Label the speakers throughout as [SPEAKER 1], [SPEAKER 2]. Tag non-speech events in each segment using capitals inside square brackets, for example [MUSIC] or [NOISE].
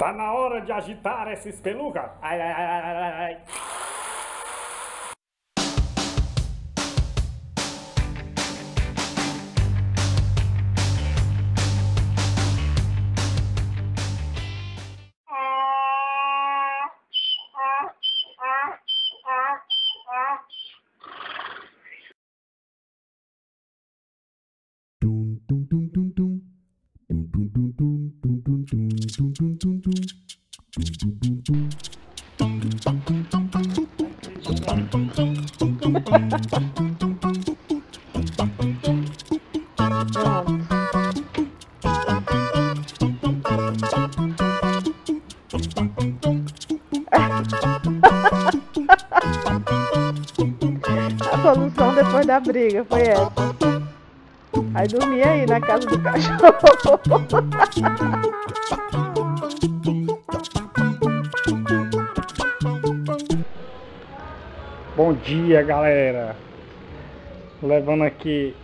[SPEAKER 1] Tá na hora de agitar essa espeluga. Ai, ai, ai, ai, ai,
[SPEAKER 2] dum, dum, dum.
[SPEAKER 3] A solução depois da briga foi essa. Aí dormia aí na casa do cachorro. [LAUGHS]
[SPEAKER 1] Bom dia, galera. Levando aqui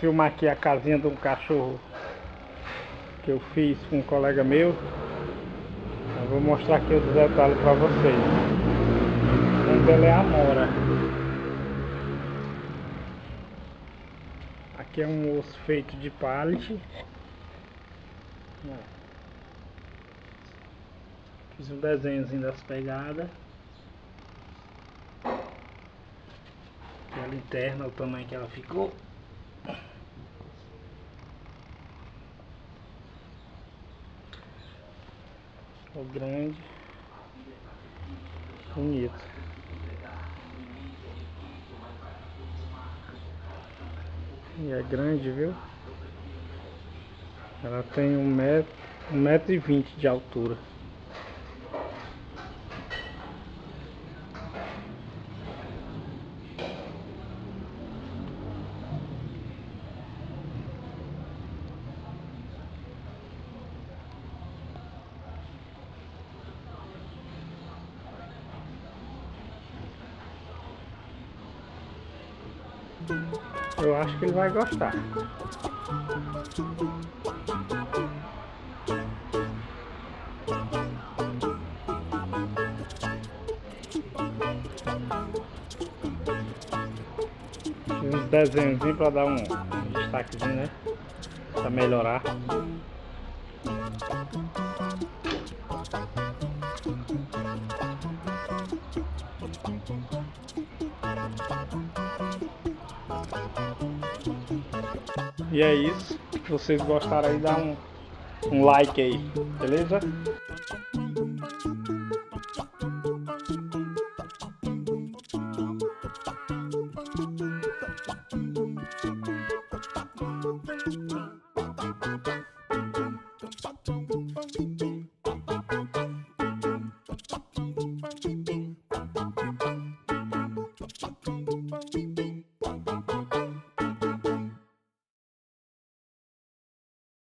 [SPEAKER 1] filmar aqui a casinha de um cachorro que eu fiz com um colega meu. Eu vou mostrar aqui os detalhes para vocês. O nome dela é Amora. Aqui é um osso feito de pallet. Fiz um desenhozinho das pegadas. Ela interna, o tamanho que ela ficou. Ficou grande. Bonito. E é grande, viu? Ela tem um metro, um metro e vinte de altura. Eu acho que ele vai gostar. Uns desenhos para dar um destaquezinho, né? Pra melhorar. E é isso. Se vocês gostaram aí, dá um, um like aí, beleza? Beep, beep.